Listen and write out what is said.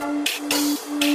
Música